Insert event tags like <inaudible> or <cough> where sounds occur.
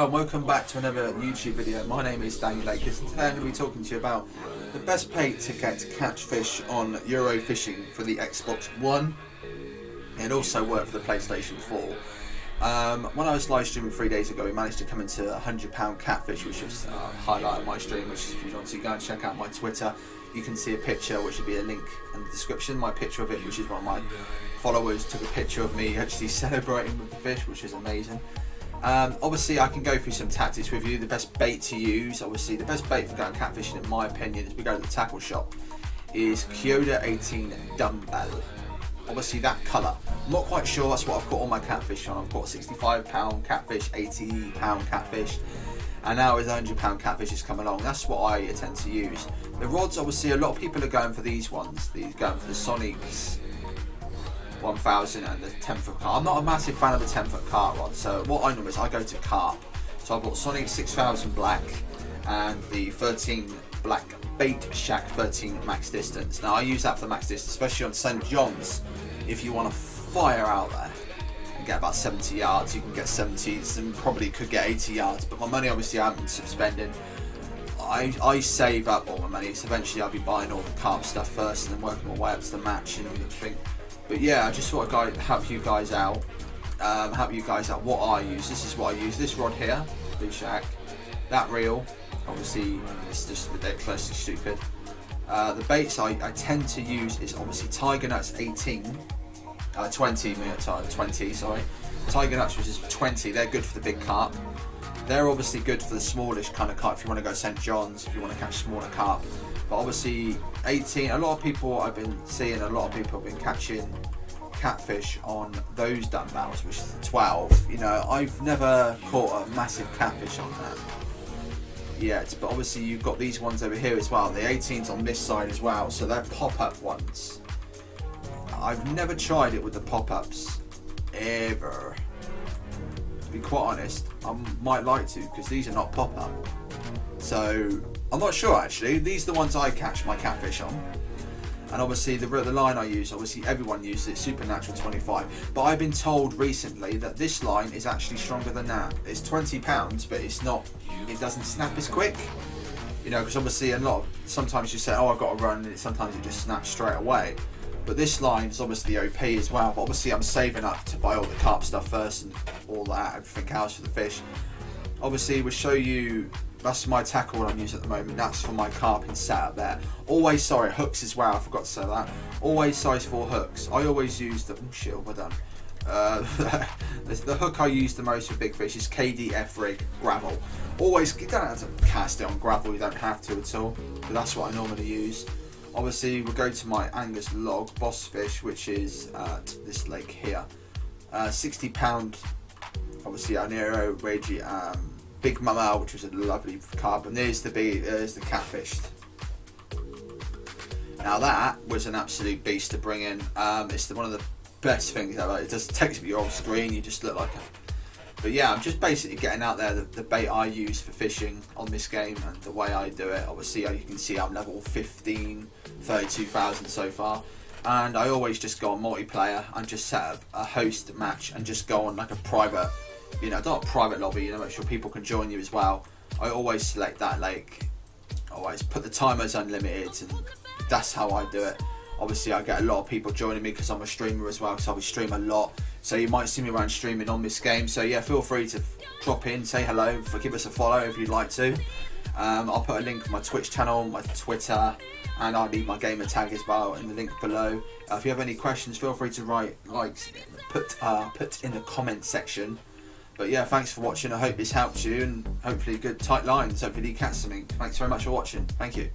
And welcome back to another YouTube video. My name is Daniel Akers and today I'm going to be talking to you about the best bait to get fish on Euro Fishing for the Xbox One It also worked for the PlayStation 4. Um, when I was live streaming three days ago, we managed to come into a £100 catfish, which was uh, highlight of my stream, which if you want to go and check out my Twitter, you can see a picture, which will be a link in the description, my picture of it, which is one of my followers took a picture of me actually <laughs> celebrating with the fish, which is amazing. Um, obviously, I can go through some tactics with you. The best bait to use, obviously, the best bait for going catfishing, in my opinion, as we go to the tackle shop, is Kyoda 18 dumbbell obviously that colour. I'm not quite sure that's what I've got all my catfish on. I've got 65 pound catfish, 80 pound catfish, and now as 100 pound catfish is coming along, that's what I tend to use. The rods, obviously, a lot of people are going for these ones. These going for the Sonics 1000 and the 10 foot carp. I'm not a massive fan of the 10 foot carp rod, so what I know is I go to carp. So I bought Sonic 6000 black and the 13 black Bait Shack 13 max distance. Now I use that for the max distance, especially on St John's. If you want to fire out there and get about 70 yards, you can get 70s and probably could get 80 yards. But my money obviously I haven't been spending. I, I save up all my money, so eventually I'll be buying all the carp stuff first and then working my way up to the match and everything. But yeah, I just thought I'd help you guys out. Um, help you guys out what I use. This is what I use. This rod here, Big Shack. That reel, obviously it's just ridiculously stupid. Uh, the baits I, I, tend to use is obviously Tiger Nuts 18, uh, 20, 20, sorry. Tiger Nuts which is 20, they're good for the big carp. They're obviously good for the smallish kind of carp if you want to go St. John's, if you want to catch smaller carp. But obviously 18, a lot of people I've been seeing, a lot of people have been catching catfish on those dumbbells, which is 12. You know, I've never caught a massive catfish on that yet, but obviously you've got these ones over here as well. The 18s on this side as well, so they're pop-up ones. I've never tried it with the pop-ups, ever. Be quite honest, I might like to, because these are not pop-up. So, I'm not sure actually. These are the ones I catch my catfish on and obviously the, the line I use, obviously everyone uses it, Supernatural 25. But I've been told recently that this line is actually stronger than that. It's 20 pounds, but it's not, it doesn't snap as quick. You know, because obviously a lot of, sometimes you say, oh, I've got to run, and sometimes it just snaps straight away. But this line is obviously OP as well. But obviously I'm saving up to buy all the carp stuff first and all that, everything else for the fish. Obviously we'll show you that's my tackle what I'm using at the moment. That's for my carping setup there. Always, sorry, hooks as well. I forgot to say that. Always size 4 hooks. I always use the, oh shit, well done. Uh, <laughs> the hook I use the most for big fish is KDF rig gravel. Always, you don't have to cast it on gravel, you don't have to at all. But that's what I normally use. Obviously, we'll go to my Angus log boss fish, which is at this lake here. Uh, 60 pound, obviously, Anero Regi um, Big Mama, which was a lovely carp, and there's the big, there's the catfish. Now that was an absolute beast to bring in. Um, it's the, one of the best things ever. It just takes me off screen. You just look like a. But yeah, I'm just basically getting out there the, the, bait I use for fishing on this game and the way I do it. Obviously, you can see I'm level 15, 32,000 so far. And I always just go on multiplayer and just set up a host match and just go on like a private you know, not a private lobby, you know, make sure people can join you as well. I always select that, like, always put the timers unlimited, and that's how I do it. Obviously, I get a lot of people joining me because I'm a streamer as well, so I stream a lot. So you might see me around streaming on this game. So yeah, feel free to drop in, say hello, give us a follow if you'd like to. Um, I'll put a link to my Twitch channel, my Twitter, and I'll leave my gamer tag as well in the link below. Uh, if you have any questions, feel free to write, like, put uh, put in the comment section. But yeah, thanks for watching. I hope this helped you and hopefully good tight lines. Hopefully you catch something. Thanks very much for watching. Thank you.